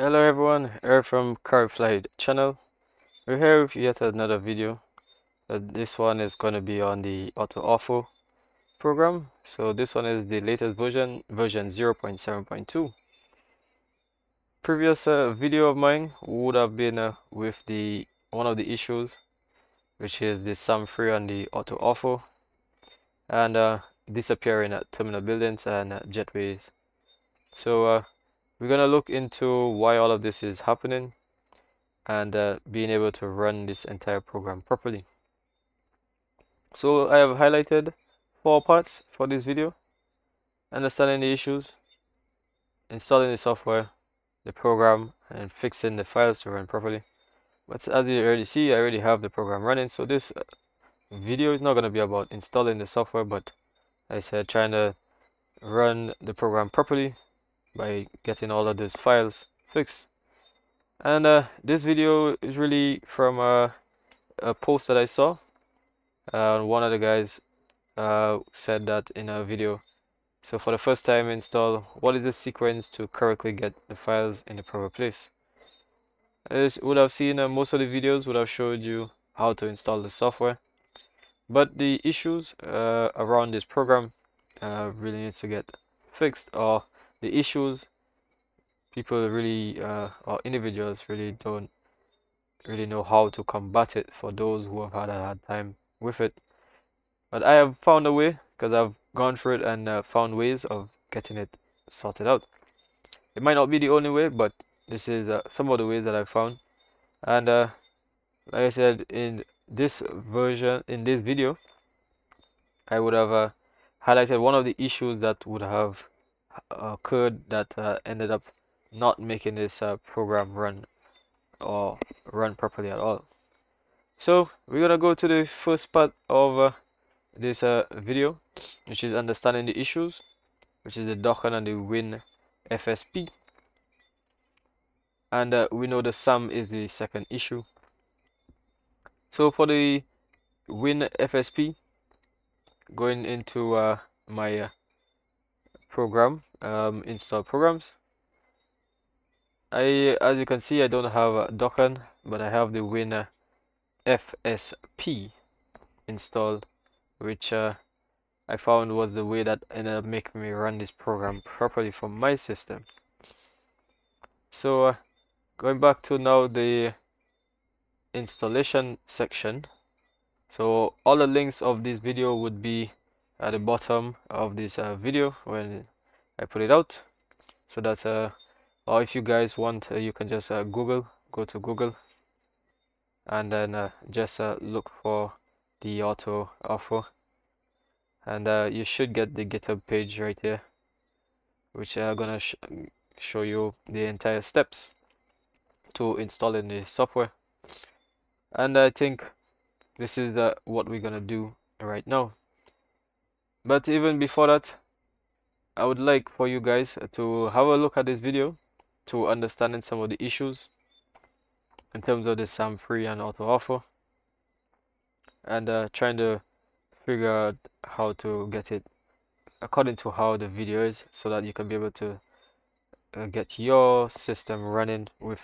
Hello everyone, Eric from CaribFly channel. We're here with yet another video. Uh, this one is going to be on the AutoOrtho program. So this one is the latest version, version 0.7.2. Previous uh, video of mine would have been uh, with the one of the issues, which is the SAM3 on the AutoOrtho and uh, disappearing at terminal buildings and uh, jetways. So uh, we're going to look into why all of this is happening and uh, being able to run this entire program properly. So I have highlighted four parts for this video. Understanding the issues, installing the software, the program, and fixing the files to run properly. But as you already see, I already have the program running. So this uh, video is not going to be about installing the software, but I said trying to run the program properly by getting all of these files fixed. And uh, this video is really from uh, a post that I saw uh, one of the guys uh, said that in a video. So for the first time install what is the sequence to correctly get the files in the proper place? As would have seen uh, most of the videos would have showed you how to install the software. But the issues uh, around this program really needs to get fixed or the issues people really uh, or individuals really don't really know how to combat it for those who have had a hard time with it. But I have found a way because I've gone through it and uh, found ways of getting it sorted out. It might not be the only way but this is uh, some of the ways that I've found. And uh, like I said in this version in this video I would have uh, highlighted one of the issues that would have occurred that uh, ended up not making this uh, program run or run properly at all. So we're gonna go to the first part of uh, this uh, video, which is understanding the issues, which is the Dokan and the Win FSP. And uh, we know the SAM is the second issue. So for the Win FSP, going into uh, my uh, program um, install programs. I as you can see I don't have Dokan but I have the Win FSP installed which uh, I found was the way that ended up making me run this program properly from my system. So uh, going back to now the installation section. So all the links of this video would be at the bottom of this uh, video when I put it out. So that uh, or if you guys want uh, you can just uh, Google go to Google and then uh, just look for the auto offer. And you should get the github page right here which I'm gonna sh show you the entire steps to installing the software. And I think this is what we're gonna do right now but even before that I would like for you guys to have a look at this video to understanding some of the issues in terms of the SAM3 and AutoOrtho and uh, trying to figure out how to get it according to how the video is so that you can be able to uh, get your system running with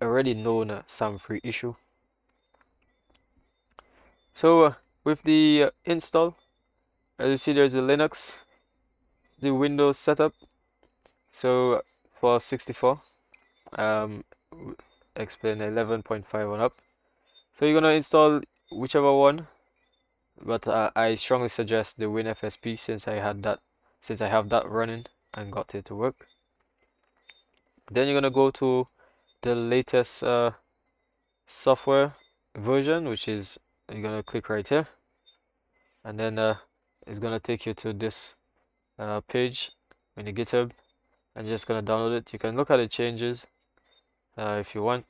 already known uh, SAM3 issue. So uh, with the uh, install as you see there's a Linux the Windows setup. So for 64 um, X-Plane 11.5 on up. So you're gonna install whichever one but uh, I strongly suggest the WinFSP since I had that since I have that running and got it to work. Then you're gonna go to the latest uh, software version which is you're gonna click right here. And then uh, it's gonna take you to this uh, page in the github and just gonna download it. You can look at the changes uh, if you want.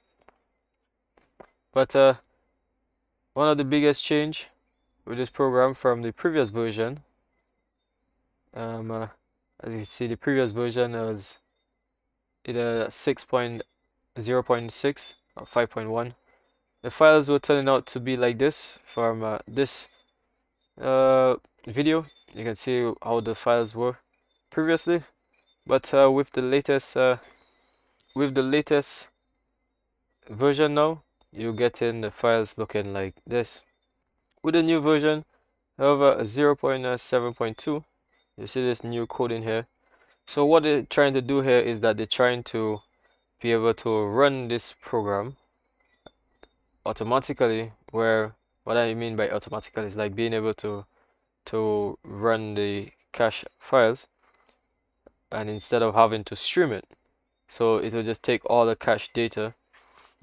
But uh, one of the biggest change with this program from the previous version um, uh, as you can see the previous version was either 6.0.6 or 5.1 the files were turning out to be like this from uh, this uh, video. You can see how the files were previously. But uh, with the latest uh, with the latest version now you get in the files looking like this. With the new version however 0.7.2 you see this new code in here. So what they're trying to do here is that they're trying to be able to run this program automatically where what I mean by automatically is like being able to to run the cache files and instead of having to stream it. So it will just take all the cache data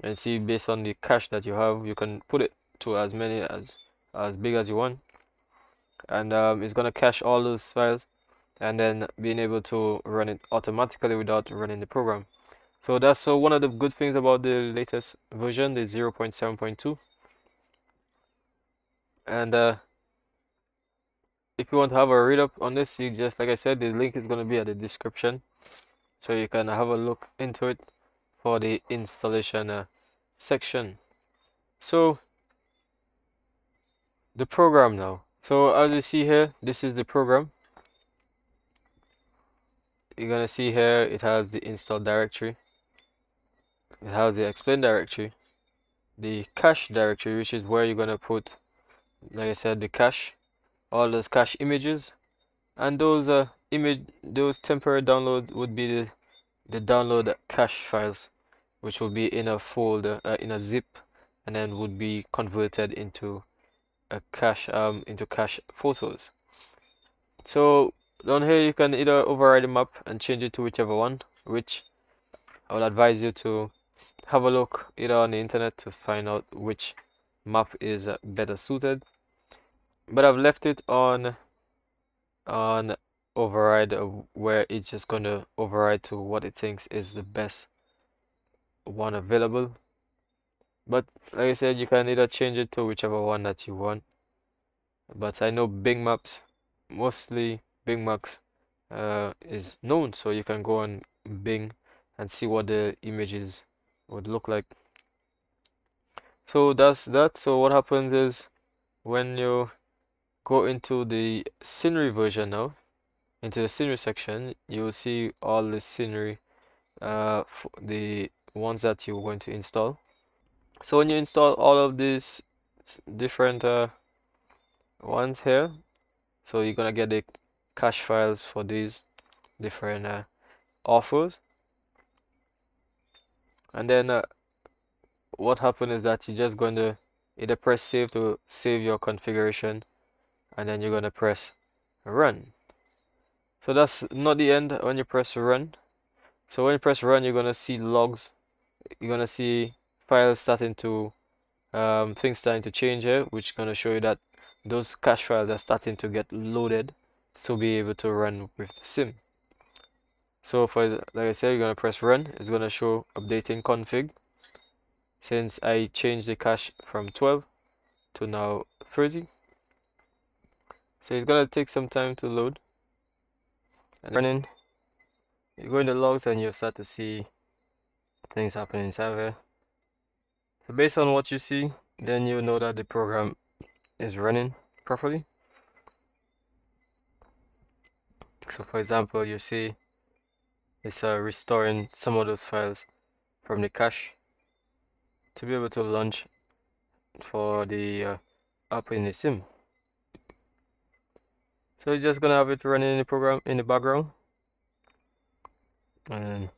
and see based on the cache that you have you can put it to as many as as big as you want. And um, it's gonna cache all those files and then being able to run it automatically without running the program. So that's so one of the good things about the latest version the 0.7.2 and uh, if you want to have a read up on this you just like I said the link is going to be at the description. So you can have a look into it for the installation uh, section. So the program now. So as you see here this is the program. You're gonna see here it has the install directory. It has the X-Plane directory. The cache directory which is where you're gonna put like I said the cache all those cache images. And those uh, image those temporary download would be the, the download cache files which will be in a folder uh, in a zip and then would be converted into a cache um into cache photos. So down here you can either override the map and change it to whichever one which I would advise you to have a look either on the internet to find out which map is better suited but I've left it on on override where it's just going to override to what it thinks is the best one available. But like I said you can either change it to whichever one that you want. But I know Bing Maps mostly Bing Maps uh, is known so you can go on Bing and see what the images would look like so that's that. So what happens is when you go into the scenery version now into the scenery section you will see all the scenery uh, the ones that you're going to install. So when you install all of these different uh, ones here so you're gonna get the cache files for these different uh, orthos. And then uh, what happened is that you're just going to either press save to save your configuration and then you're going to press run. So that's not the end when you press run. So when you press run you're going to see logs. You're going to see files starting to um, things starting to change here which is going to show you that those cache files are starting to get loaded to be able to run with the sim. So for like I said you're going to press run. It's going to show updating config since I changed the cache from 12 to now 30 so it's gonna take some time to load. And running you go in the logs and you'll start to see things happening inside so based on what you see then you know that the program is running properly. So for example you see it's uh, restoring some of those files from the cache to be able to launch for the uh, app in the sim. So you're just gonna have it running in the program in the background. And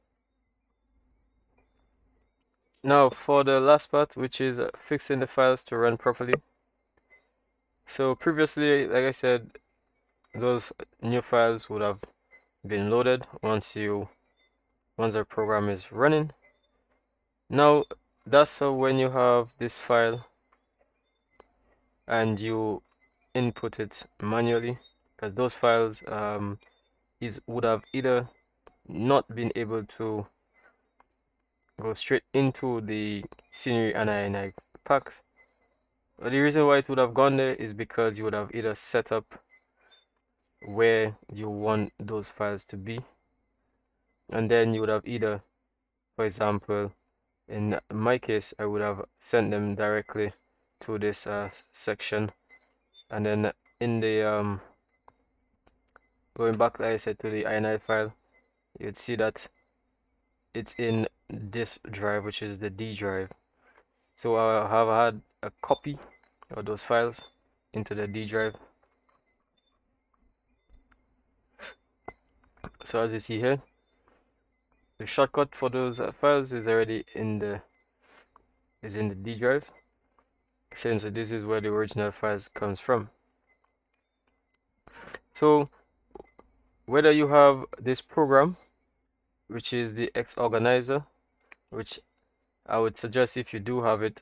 now for the last part which is uh, fixing the files to run properly. So previously like I said those new files would have been loaded once you once the program is running. Now that's so when you have this file and you input it manually because those files um, is would have either not been able to go straight into the scenery and ini packs but the reason why it would have gone there is because you would have either set up where you want those files to be and then you would have either for example in my case I would have sent them directly to this uh, section. And then in the um, going back like I said to the ini file you'd see that it's in this drive which is the D drive. So I have had a copy of those files into the D drive. So as you see here the shortcut for those uh, files is already in the is in the D drive since this is where the original files comes from. So whether you have this program which is the xOrganizer which I would suggest if you do have it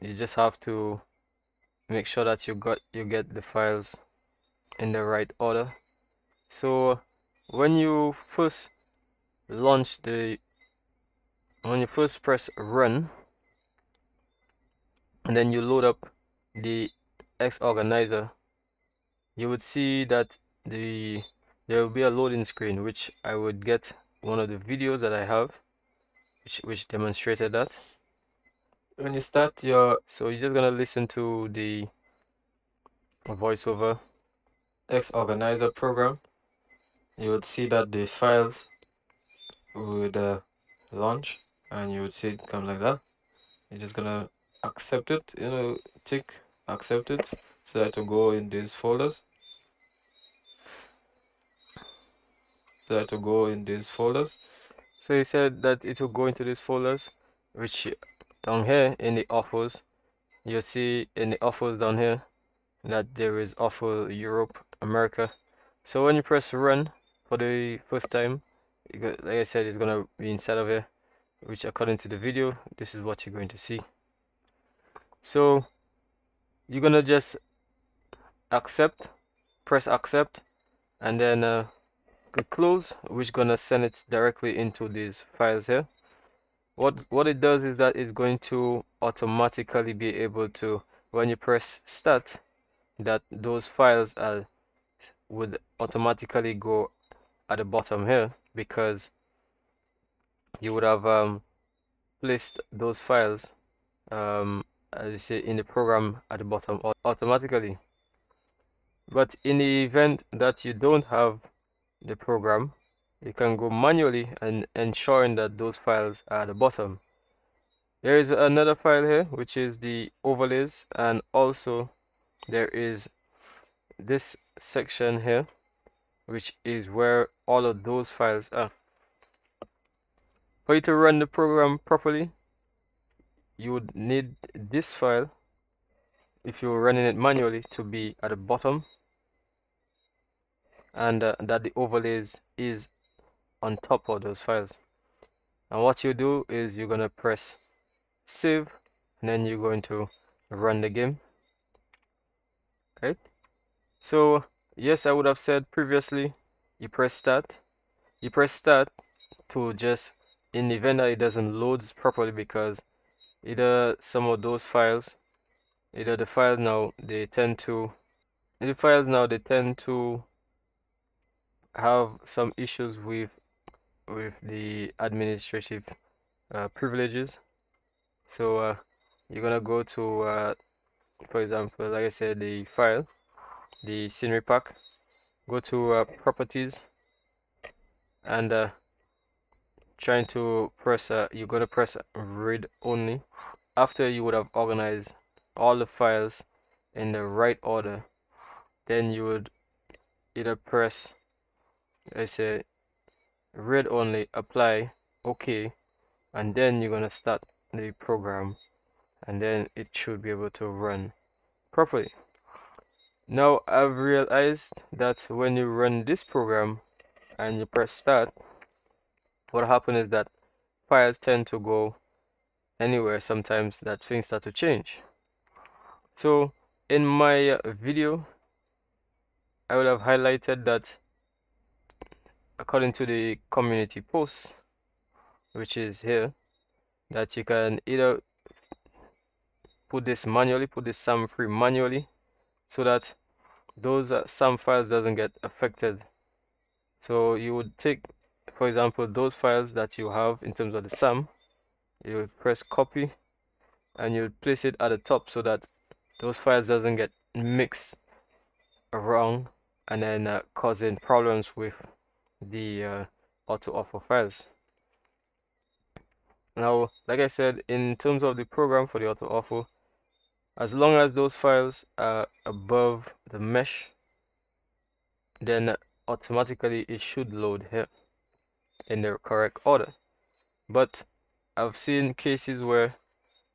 you just have to make sure that you got you get the files in the right order. So when you first launch the when you first press run and then you load up the xOrganizer you would see that the there will be a loading screen which I would get one of the videos that I have which, which demonstrated that. When you start your so you're just gonna listen to the voiceover xOrganizer program. You would see that the files would uh, launch and you would see it come like that. You're just gonna accept it you know tick accept it so that to go in these folders. So that to go in these folders. So he said that it will go into these folders which down here in the orthos you'll see in the orthos down here that there is offer Europe America. So when you press run for the first time like I said it's gonna be inside of here which according to the video this is what you're going to see. So you're gonna just accept press accept and then uh, close which gonna send it directly into these files here. What what it does is that it's going to automatically be able to when you press start that those files are would automatically go at the bottom here because you would have um, placed those files um, as you say in the program at the bottom automatically. But in the event that you don't have the program you can go manually and ensuring that those files are at the bottom. There is another file here which is the overlays and also there is this section here which is where all of those files are. For you to run the program properly, you would need this file, if you're running it manually, to be at the bottom and uh, that the overlays is on top of those files. And what you do is you're going to press save and then you're going to run the game. Right? So yes I would have said previously you press start. You press start to just in the event that it doesn't load properly because either some of those files either the files now they tend to the files now they tend to have some issues with with the administrative uh, privileges. So uh, you're gonna go to uh, for example like I said the file the scenery pack go to uh, properties and uh, trying to press uh, you're to press read only after you would have organized all the files in the right order. Then you would either press I say read only apply okay and then you're going to start the program and then it should be able to run properly now I've realized that when you run this program and you press start, what happens is that files tend to go anywhere sometimes that things start to change. So in my video, I will have highlighted that according to the community post, which is here, that you can either put this manually, put this SAM3 manually, so that those uh, SAM files doesn't get affected. So you would take for example those files that you have in terms of the SAM you would press copy and you would place it at the top so that those files doesn't get mixed around and then uh, causing problems with the uh, AutoOrtho files. Now like I said in terms of the program for the AutoOrtho as long as those files are above the mesh then automatically it should load here in the correct order. But I've seen cases where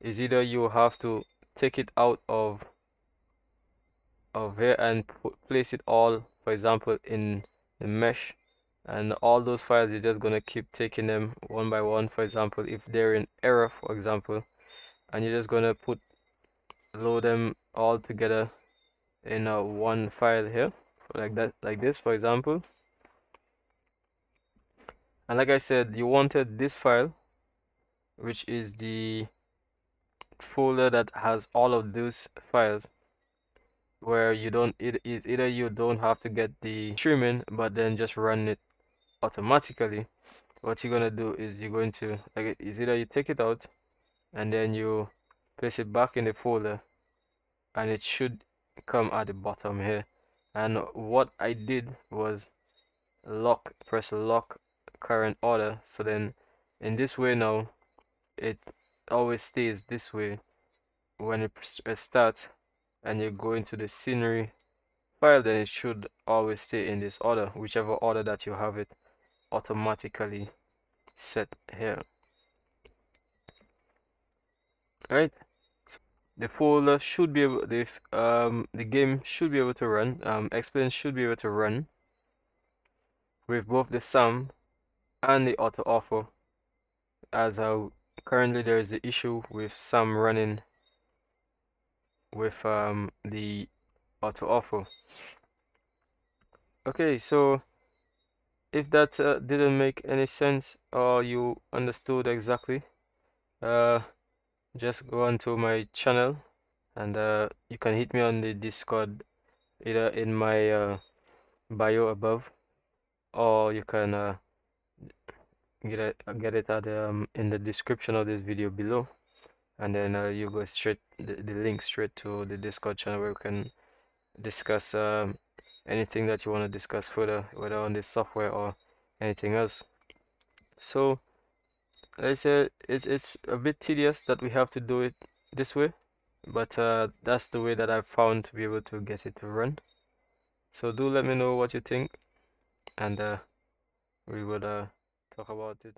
is either you have to take it out of of here and put, place it all for example in the mesh and all those files you're just gonna keep taking them one by one. For example if they're in error for example and you're just gonna put load them all together in a one file here like that like this for example. And like I said you wanted this file which is the folder that has all of those files where you don't it is either you don't have to get the streaming but then just run it automatically. What you're gonna do is you're going to like is either you take it out and then you place it back in the folder and it should come at the bottom here. And what I did was lock press lock current order. So then in this way now it always stays this way when it starts and you go into the scenery file then it should always stay in this order whichever order that you have it automatically set here. Right the folder should be able the um the game should be able to run um X-Plane should be able to run with both the SAM and the AutoOrtho. As how currently there is the issue with SAM running with um the AutoOrtho. Okay so if that uh, didn't make any sense or you understood exactly uh, just go onto my channel and uh, you can hit me on the discord either in my uh, bio above or you can uh, get it get it at um, in the description of this video below. And then uh, you go straight the, the link straight to the discord channel where you can discuss um, anything that you want to discuss further whether on this software or anything else. So I said it's, it's a bit tedious that we have to do it this way but uh, that's the way that I've found to be able to get it to run. So do let me know what you think and uh, we would uh, talk about it